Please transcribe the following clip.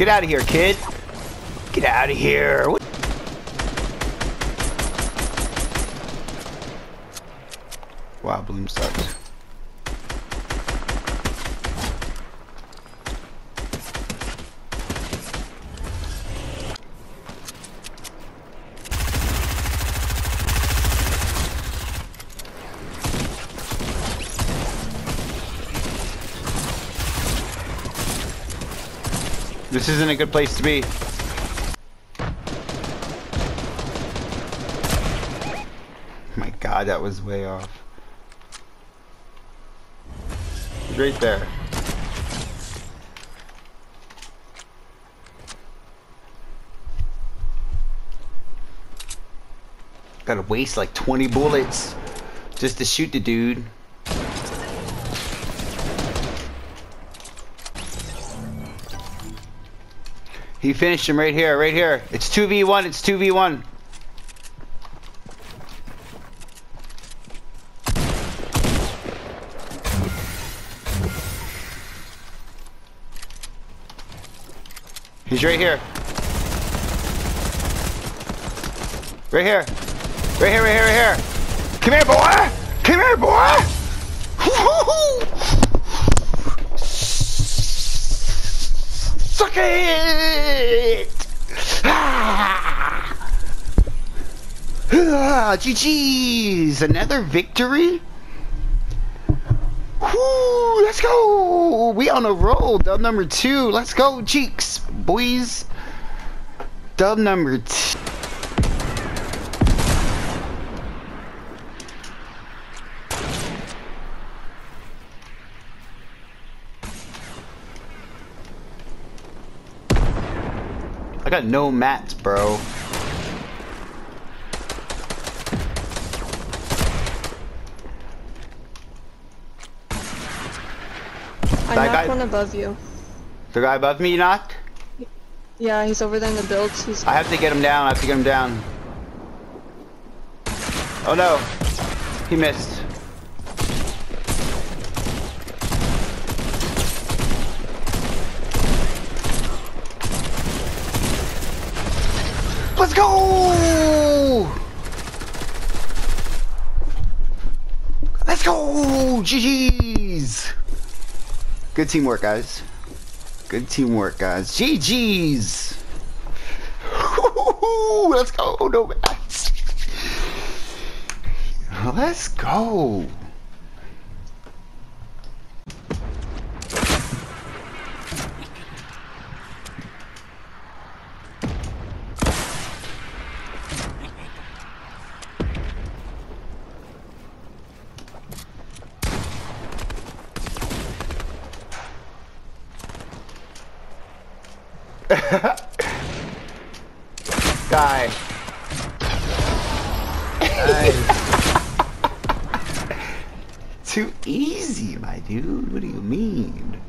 Get out of here, kid. Get out of here. What? Wow, Bloom sucks. This isn't a good place to be. My god, that was way off. Right there. Gotta waste like 20 bullets just to shoot the dude. He finished him right here, right here. It's 2v1, it's 2v1. He's right here. Right here. Right here, right here, right here. Come here, boy! Come here, boy! Suck it! Ah! Ah, GG's! Another victory? Let's go! We on a roll. Dub number two. Let's go, cheeks, boys. Dub number two. I got no mats, bro. I That knocked guy- one above you. The guy above me knocked? Yeah, he's over there in the builds. He's I have to get him down. I have to get him down. Oh no. He missed. Let's go! Let's go! GG's! Good teamwork, guys. Good teamwork, guys. GG's! Let's go, no. Let's go. Guy. Too easy, my dude. What do you mean?